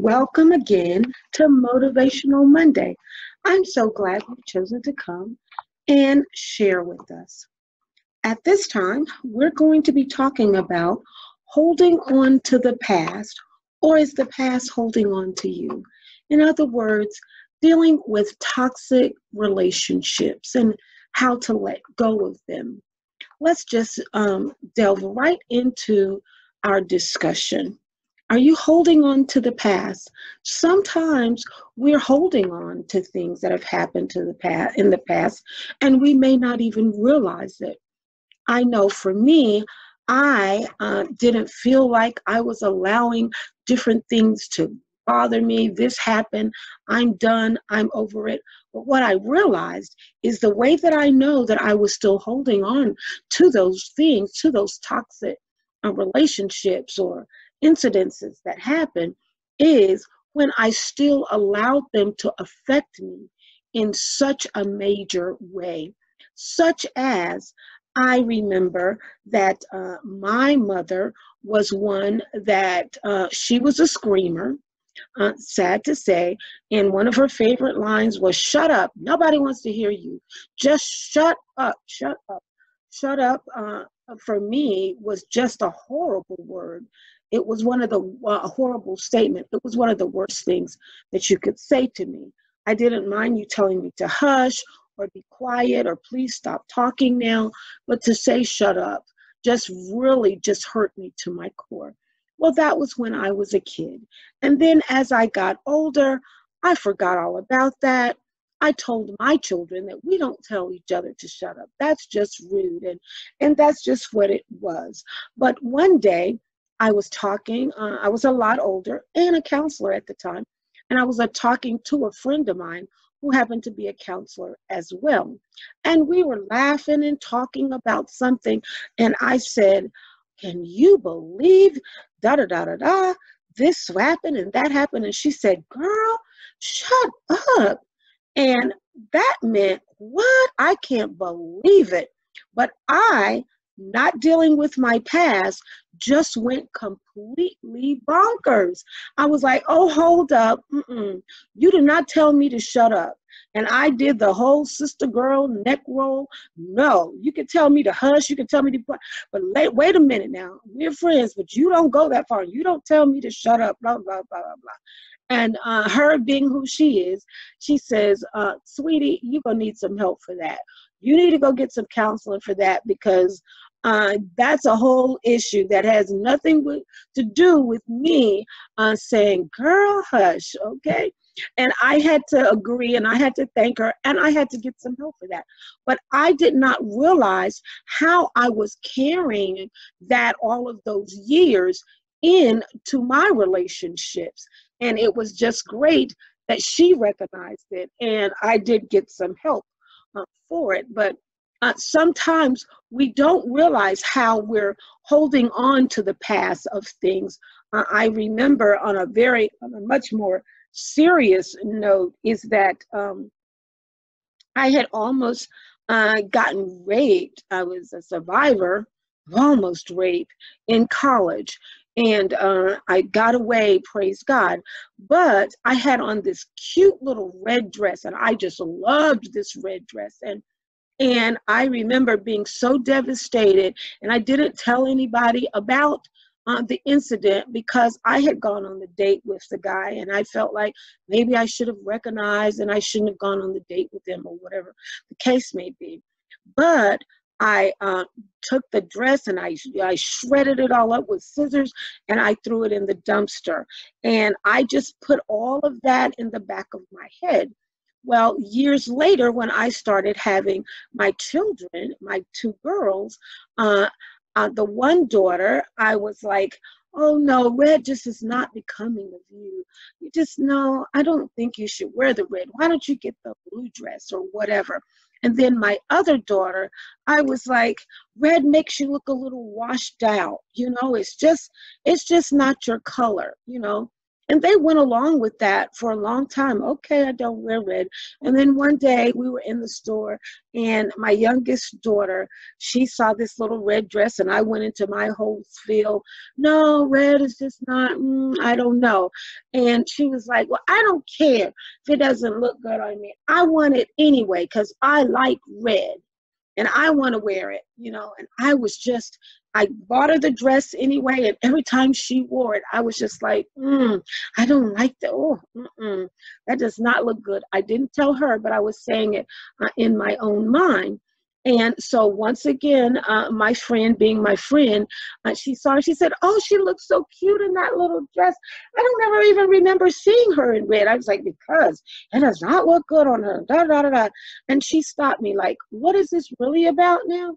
Welcome again to Motivational Monday. I'm so glad you've chosen to come and share with us. At this time, we're going to be talking about holding on to the past, or is the past holding on to you? In other words, dealing with toxic relationships and how to let go of them. Let's just um, delve right into our discussion. Are you holding on to the past? Sometimes we're holding on to things that have happened to the past in the past, and we may not even realize it. I know for me, I uh, didn't feel like I was allowing different things to bother me. This happened. I'm done. I'm over it. But what I realized is the way that I know that I was still holding on to those things, to those toxic relationships or incidences that happen is when I still allowed them to affect me in such a major way, such as I remember that uh, my mother was one that uh, she was a screamer. Uh, sad to say, and one of her favorite lines was, Shut up. Nobody wants to hear you. Just shut up. Shut up. Shut up uh, for me was just a horrible word it was one of the uh, horrible statement. It was one of the worst things that you could say to me. I didn't mind you telling me to hush or be quiet or please stop talking now, but to say shut up just really just hurt me to my core. Well, that was when I was a kid. And then as I got older, I forgot all about that. I told my children that we don't tell each other to shut up. That's just rude and and that's just what it was. But one day I was talking, uh, I was a lot older and a counselor at the time, and I was uh, talking to a friend of mine who happened to be a counselor as well. And we were laughing and talking about something, and I said, Can you believe da da da da da? This happened and that happened. And she said, Girl, shut up. And that meant, What? I can't believe it. But I not dealing with my past just went completely bonkers. I was like, oh, hold up. Mm-mm. You did not tell me to shut up. And I did the whole sister girl neck roll. No, you can tell me to hush. You can tell me to, but wait, wait a minute now. We're friends, but you don't go that far. You don't tell me to shut up, blah, blah, blah, blah, blah. And uh, her being who she is, she says, uh, sweetie, you're going to need some help for that. You need to go get some counseling for that because uh, that's a whole issue that has nothing with, to do with me uh, saying, girl, hush, okay? And I had to agree and I had to thank her and I had to get some help for that. But I did not realize how I was carrying that all of those years into my relationships. And it was just great that she recognized it and I did get some help uh, for it. But uh, sometimes we don't realize how we're holding on to the past of things. Uh, I remember on a very, on a much more serious note, is that um, I had almost uh, gotten raped. I was a survivor of almost rape in college. And uh, I got away, praise God. But I had on this cute little red dress, and I just loved this red dress. And and I remember being so devastated, and I didn't tell anybody about uh, the incident because I had gone on the date with the guy, and I felt like maybe I should have recognized and I shouldn't have gone on the date with him or whatever the case may be. But I uh, took the dress and I, I shredded it all up with scissors and I threw it in the dumpster. And I just put all of that in the back of my head. Well, years later, when I started having my children, my two girls, uh, uh, the one daughter, I was like, oh no, red just is not becoming of you. You just know, I don't think you should wear the red. Why don't you get the blue dress or whatever? And then my other daughter, I was like, red makes you look a little washed out. You know, it's just, it's just not your color, you know. And they went along with that for a long time. Okay, I don't wear red. And then one day we were in the store, and my youngest daughter, she saw this little red dress, and I went into my whole spiel. No, red is just not, mm, I don't know. And she was like, Well, I don't care if it doesn't look good on me. I want it anyway because I like red and I want to wear it, you know. And I was just, I bought her the dress anyway, and every time she wore it, I was just like, mm, I don't like that. Oh, mm-mm, that does not look good. I didn't tell her, but I was saying it uh, in my own mind. And so once again, uh, my friend, being my friend, uh, she saw her. She said, "Oh, she looks so cute in that little dress." I don't ever even remember seeing her in red. I was like, "Because it does not look good on her." Da da da da. And she stopped me, like, "What is this really about now?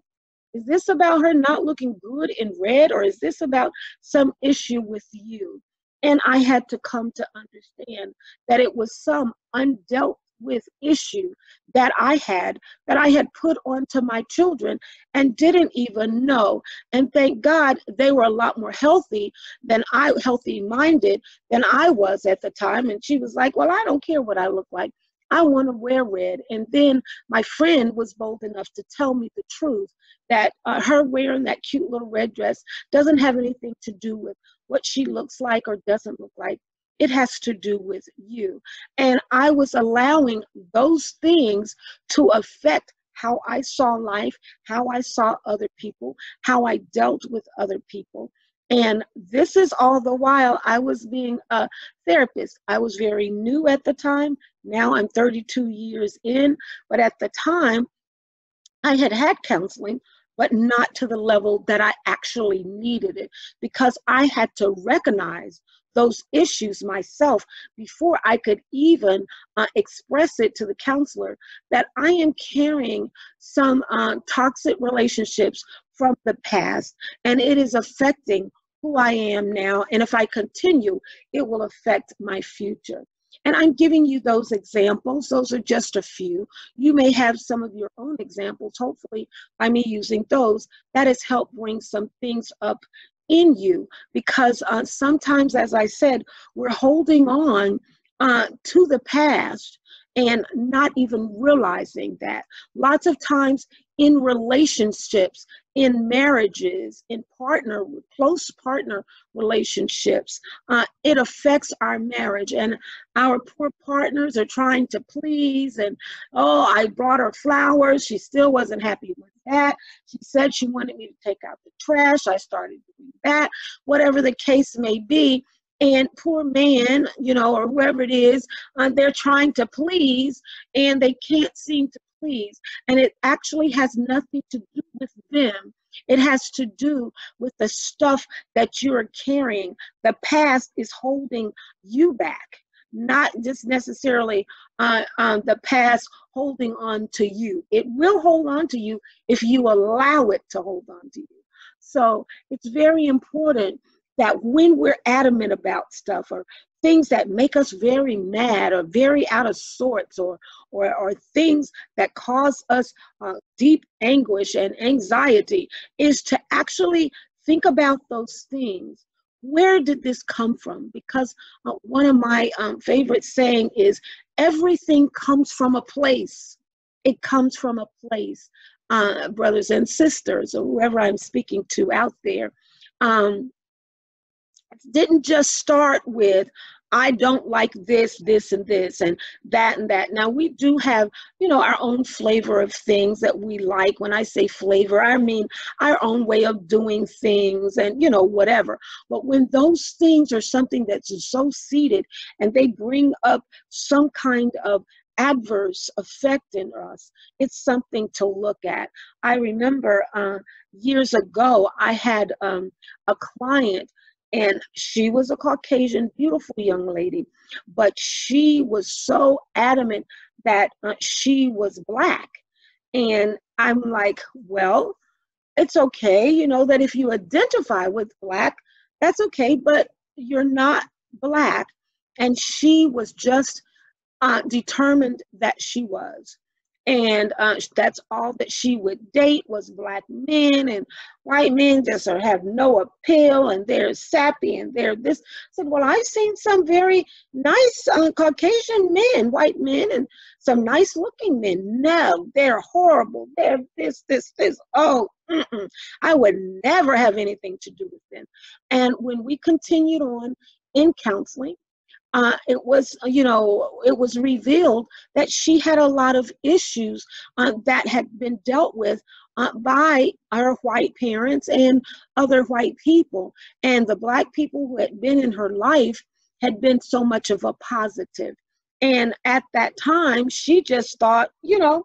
Is this about her not looking good in red, or is this about some issue with you?" And I had to come to understand that it was some undealt with issue that I had that I had put onto my children and didn't even know. And thank God they were a lot more healthy than I healthy minded than I was at the time. And she was like, Well, I don't care what I look like. I want to wear red. And then my friend was bold enough to tell me the truth that uh, her wearing that cute little red dress doesn't have anything to do with what she looks like or doesn't look like. It has to do with you. And I was allowing those things to affect how I saw life, how I saw other people, how I dealt with other people. And this is all the while I was being a therapist. I was very new at the time. Now I'm 32 years in, but at the time, I had had counseling, but not to the level that I actually needed it because I had to recognize those issues myself before I could even uh, express it to the counselor that I am carrying some uh, toxic relationships from the past and it is affecting who I am now. And if I continue, it will affect my future. And I'm giving you those examples. Those are just a few. You may have some of your own examples, hopefully, by me using those. That has helped bring some things up in you because uh, sometimes, as I said, we're holding on uh, to the past and not even realizing that. Lots of times in relationships, in marriages, in partner, close partner relationships, uh, it affects our marriage. And our poor partners are trying to please. And oh, I brought her flowers. She still wasn't happy with that. She said she wanted me to take out the trash. I started doing that. Whatever the case may be, and poor man, you know, or whoever it is, uh, they're trying to please and they can't seem to please. And it actually has nothing to do with them. It has to do with the stuff that you're carrying. The past is holding you back, not just necessarily uh, um, the past holding on to you. It will hold on to you if you allow it to hold on to you. So it's very important that when we're adamant about stuff or things that make us very mad or very out of sorts or or, or things that cause us uh, deep anguish and anxiety is to actually think about those things. Where did this come from? Because uh, one of my um, favorite saying is everything comes from a place. It comes from a place. Uh, brothers and sisters or whoever i'm speaking to out there um, didn't just start with I don't like this, this, and this, and that, and that. Now, we do have, you know, our own flavor of things that we like. When I say flavor, I mean our own way of doing things and, you know, whatever. But when those things are something that's so seated and they bring up some kind of adverse effect in us, it's something to look at. I remember uh, years ago, I had um, a client and she was a Caucasian, beautiful young lady, but she was so adamant that uh, she was black. And I'm like, well, it's okay, you know, that if you identify with black, that's okay, but you're not black. And she was just uh, determined that she was. And uh, that's all that she would date was black men and white men just are, have no appeal and they're sappy and they're this. I said well i've seen some very nice uh, caucasian men white men and some nice looking men. No they're horrible. They're this this this. Oh mm-mm. i would never have anything to do with them. And when we continued on in counseling uh, it was, you know, it was revealed that she had a lot of issues uh, that had been dealt with uh, by her white parents and other white people. And the black people who had been in her life had been so much of a positive. And at that time, she just thought, you know,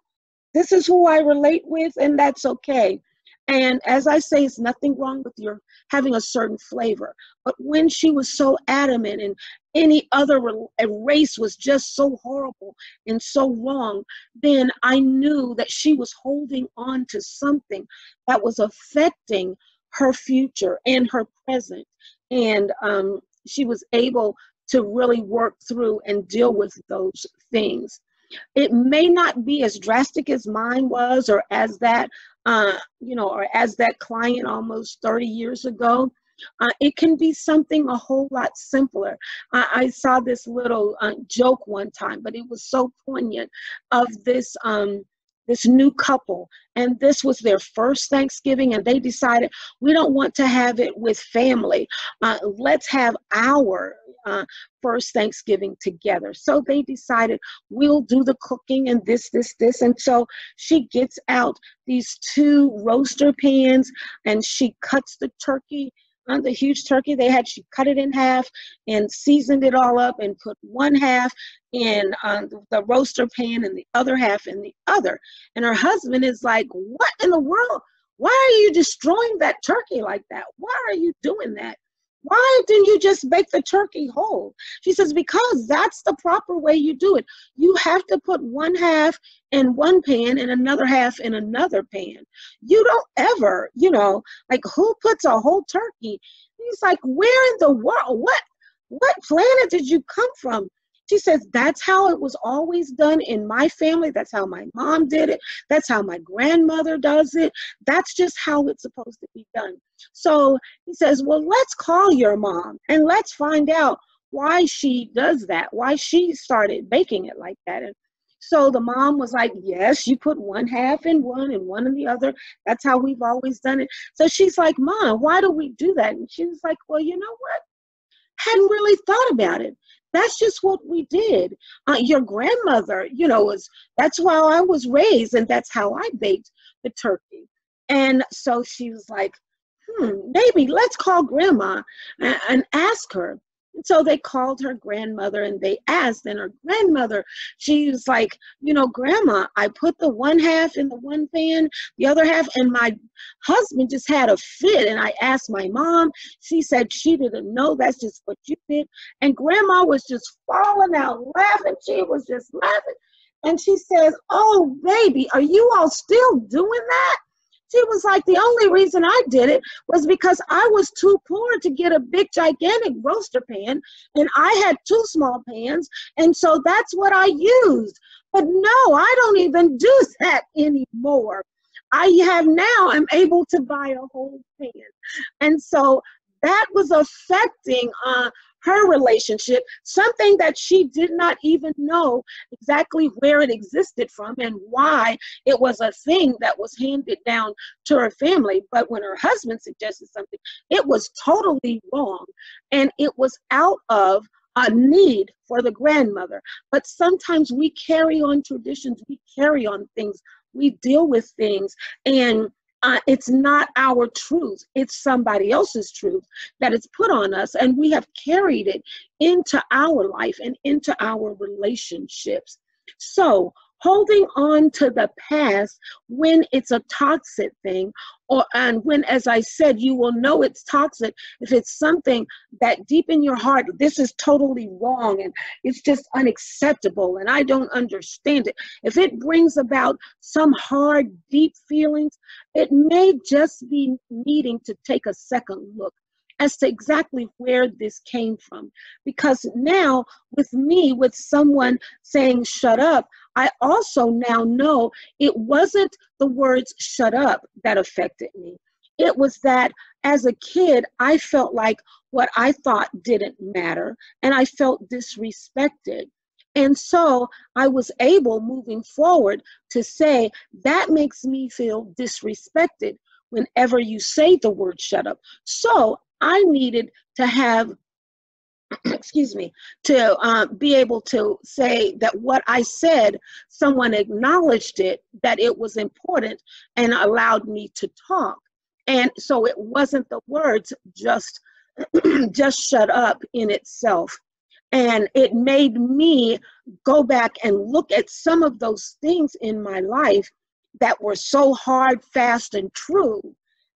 this is who I relate with, and that's okay. And as I say, it's nothing wrong with your having a certain flavor. But when she was so adamant and any other race was just so horrible and so wrong, then I knew that she was holding on to something that was affecting her future and her present. And um, she was able to really work through and deal with those things. It may not be as drastic as mine was or as that uh, you know, or as that client almost 30 years ago. Uh, it can be something a whole lot simpler. I, I saw this little uh, joke one time, but it was so poignant of this um, this new couple, and this was their first Thanksgiving, and they decided we don't want to have it with family. Uh, let's have our uh, first Thanksgiving together. So they decided we'll do the cooking and this, this, this. And so she gets out these two roaster pans and she cuts the turkey on the huge turkey. They had she cut it in half and seasoned it all up and put one half in um, the roaster pan and the other half in the other. And her husband is like what in the world? Why are you destroying that turkey like that? Why are you doing that why didn't you just bake the turkey whole? She says, Because that's the proper way you do it. You have to put one half in one pan and another half in another pan. You don't ever, you know, like who puts a whole turkey? He's like, Where in the world? What what planet did you come from? She says, That's how it was always done in my family. That's how my mom did it. That's how my grandmother does it. That's just how it's supposed to be done. So he says, Well, let's call your mom and let's find out why she does that, why she started baking it like that. And so the mom was like, Yes, you put one half in one and one in the other. That's how we've always done it. So she's like, Mom, why do we do that? And she was like, Well, you know what? Hadn't really thought about it that's just what we did. Uh, your grandmother, you know, was that's how I was raised, and that's how I baked the turkey. And so she was like, hmm, maybe let's call grandma and, and ask her. And so they called her grandmother and they asked, and her grandmother, she was like, you know, grandma, I put the one half in the one pan, the other half, and my husband just had a fit. And I asked my mom, she said she didn't know that's just what you did. And grandma was just falling out laughing. She was just laughing. And she says, Oh, baby, are you all still doing that? She was like, the only reason I did it was because I was too poor to get a big, gigantic roaster pan, and I had two small pans, and so that's what I used. But no, I don't even do that anymore. I have now, I'm able to buy a whole pan. And so that was affecting uh, her relationship, something that she did not even know exactly where it existed from and why it was a thing that was handed down to her family. But when her husband suggested something, it was totally wrong. And it was out of a need for the grandmother. But sometimes we carry on traditions, we carry on things, we deal with things, and uh, it's not our truth, it's somebody else's truth that is put on us, and we have carried it into our life and into our relationships. So, holding on to the past when it's a toxic thing or and when as i said you will know it's toxic if it's something that deep in your heart this is totally wrong and it's just unacceptable and i don't understand it. If it brings about some hard deep feelings it may just be needing to take a second look as to exactly where this came from. Because now, with me, with someone saying, shut up, I also now know it wasn't the words shut up that affected me. It was that as a kid, I felt like what I thought didn't matter and I felt disrespected. And so I was able moving forward to say, that makes me feel disrespected whenever you say the word shut up. So I needed to have, excuse me, to uh, be able to say that what I said, someone acknowledged it, that it was important, and allowed me to talk. And so it wasn't the words just just shut up in itself. And it made me go back and look at some of those things in my life that were so hard, fast, and true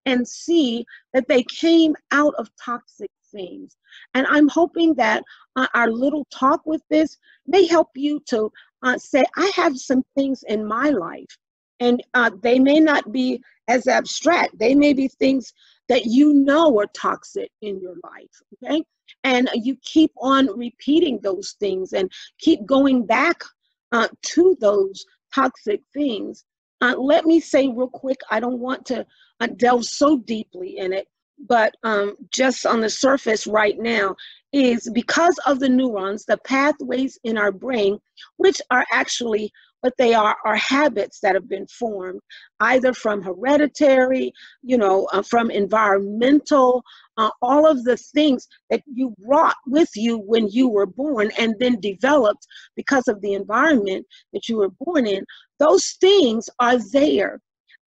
and see that they came out of toxic things. And I'm hoping that uh, our little talk with this may help you to uh, say, I have some things in my life, and uh, they may not be as abstract. They may be things that you know are toxic in your life, okay? And you keep on repeating those things and keep going back uh, to those toxic things. Uh, let me say real quick, I don't want to uh, delve so deeply in it, but um, just on the surface right now, is because of the neurons, the pathways in our brain, which are actually but they are, are habits that have been formed either from hereditary, you know, uh, from environmental, uh, all of the things that you brought with you when you were born and then developed because of the environment that you were born in. Those things are there.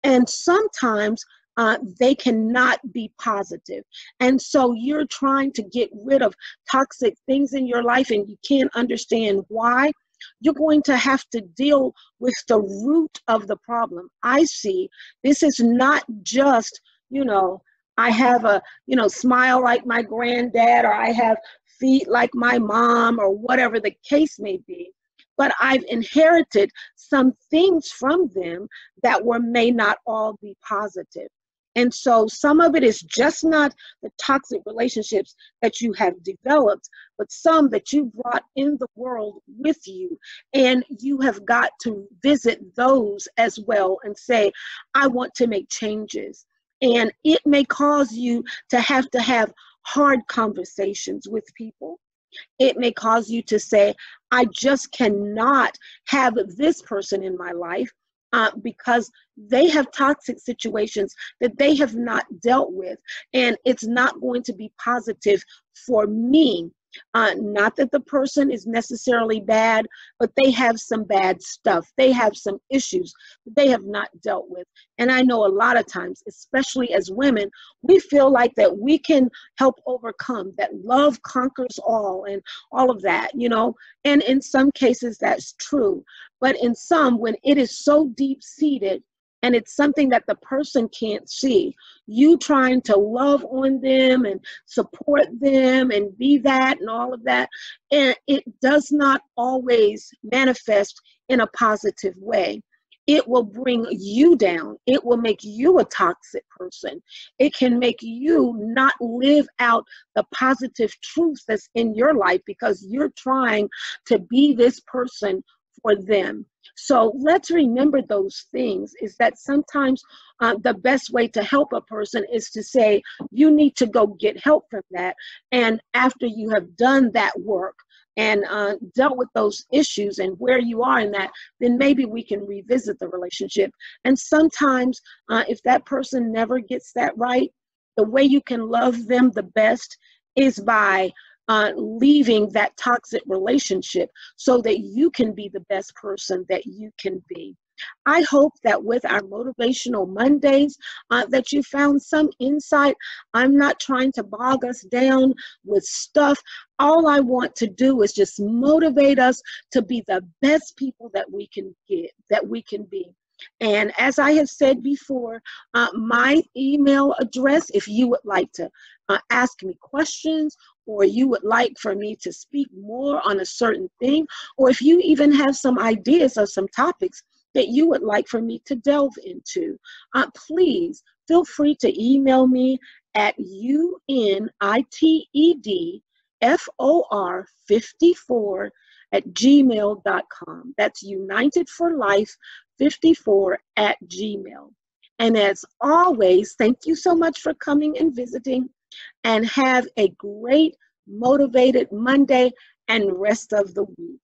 And sometimes uh, they cannot be positive. And so you're trying to get rid of toxic things in your life and you can't understand why you're going to have to deal with the root of the problem. I see this is not just, you know, I have a, you know, smile like my granddad or I have feet like my mom or whatever the case may be. But I've inherited some things from them that were may not all be positive. And so some of it is just not the toxic relationships that you have developed, but some that you brought in the world with you. And you have got to visit those as well and say, I want to make changes. And it may cause you to have to have hard conversations with people. It may cause you to say, I just cannot have this person in my life uh, because they have toxic situations that they have not dealt with, and it's not going to be positive for me uh, not that the person is necessarily bad, but they have some bad stuff. They have some issues that they have not dealt with. And I know a lot of times, especially as women, we feel like that we can help overcome, that love conquers all and all of that, you know. And in some cases, that's true. But in some, when it is so deep seated, and it's something that the person can't see. You trying to love on them and support them and be that and all of that, and it does not always manifest in a positive way. It will bring you down. It will make you a toxic person. It can make you not live out the positive truth that's in your life because you're trying to be this person for them. So let's remember those things is that sometimes uh, the best way to help a person is to say, you need to go get help from that. And after you have done that work, and uh, dealt with those issues and where you are in that, then maybe we can revisit the relationship. And sometimes, uh, if that person never gets that right, the way you can love them the best is by uh, leaving that toxic relationship so that you can be the best person that you can be. I hope that with our motivational Mondays uh, that you found some insight. I'm not trying to bog us down with stuff. All I want to do is just motivate us to be the best people that we can get, that we can be. And as I have said before, uh, my email address, if you would like to uh, ask me questions or you would like for me to speak more on a certain thing, or if you even have some ideas of some topics that you would like for me to delve into, uh, please feel free to email me at unitedfor54 at gmail.com. That's United for Life 54 at gmail. And as always, thank you so much for coming and visiting and have a great, motivated Monday and rest of the week.